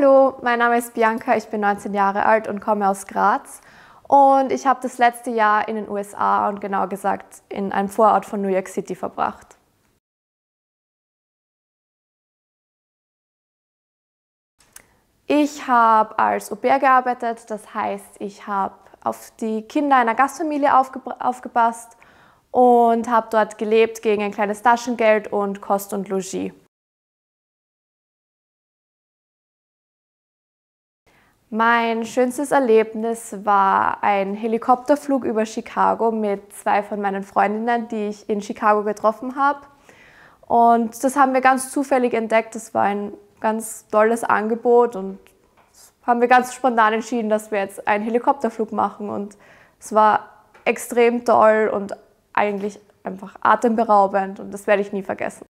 Hallo, mein Name ist Bianca, ich bin 19 Jahre alt und komme aus Graz. Und ich habe das letzte Jahr in den USA und genau gesagt in einem Vorort von New York City verbracht. Ich habe als Au-pair gearbeitet, das heißt, ich habe auf die Kinder einer Gastfamilie aufgepasst und habe dort gelebt gegen ein kleines Taschengeld und Kost und Logis. Mein schönstes Erlebnis war ein Helikopterflug über Chicago mit zwei von meinen Freundinnen, die ich in Chicago getroffen habe. Und das haben wir ganz zufällig entdeckt. Das war ein ganz tolles Angebot und haben wir ganz spontan entschieden, dass wir jetzt einen Helikopterflug machen. Und es war extrem toll und eigentlich einfach atemberaubend und das werde ich nie vergessen.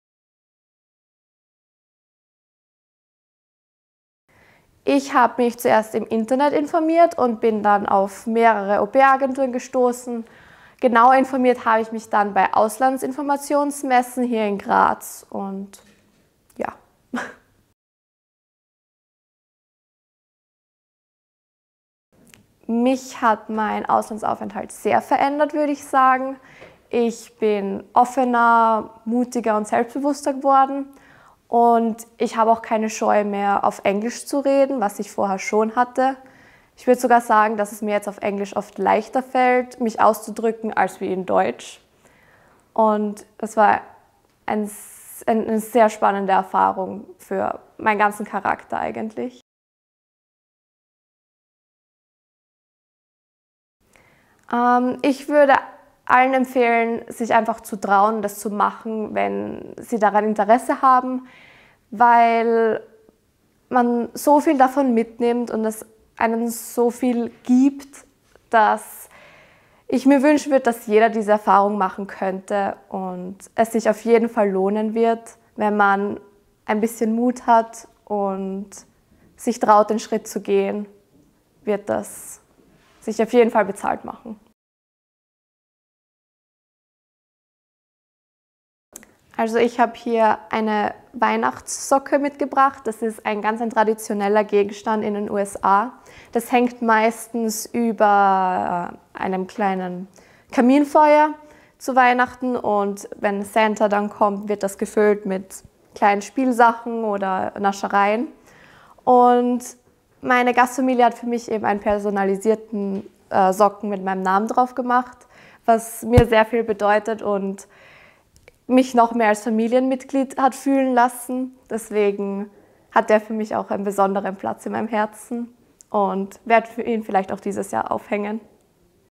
Ich habe mich zuerst im Internet informiert und bin dann auf mehrere Au-pair-Agenturen gestoßen. Genau informiert habe ich mich dann bei Auslandsinformationsmessen hier in Graz und ja. Mich hat mein Auslandsaufenthalt sehr verändert, würde ich sagen. Ich bin offener, mutiger und selbstbewusster geworden und ich habe auch keine Scheu mehr, auf Englisch zu reden, was ich vorher schon hatte. Ich würde sogar sagen, dass es mir jetzt auf Englisch oft leichter fällt, mich auszudrücken, als wie in Deutsch. Und das war ein, eine sehr spannende Erfahrung für meinen ganzen Charakter eigentlich. Ähm, ich würde allen empfehlen, sich einfach zu trauen, das zu machen, wenn sie daran Interesse haben, weil man so viel davon mitnimmt und es einem so viel gibt, dass ich mir wünschen würde, dass jeder diese Erfahrung machen könnte und es sich auf jeden Fall lohnen wird, wenn man ein bisschen Mut hat und sich traut, den Schritt zu gehen, wird das sich auf jeden Fall bezahlt machen. Also ich habe hier eine Weihnachtssocke mitgebracht. Das ist ein ganz ein traditioneller Gegenstand in den USA. Das hängt meistens über äh, einem kleinen Kaminfeuer zu Weihnachten und wenn Santa dann kommt, wird das gefüllt mit kleinen Spielsachen oder Naschereien. Und meine Gastfamilie hat für mich eben einen personalisierten äh, Socken mit meinem Namen drauf gemacht, was mir sehr viel bedeutet und mich noch mehr als Familienmitglied hat fühlen lassen. Deswegen hat er für mich auch einen besonderen Platz in meinem Herzen und werde ihn vielleicht auch dieses Jahr aufhängen.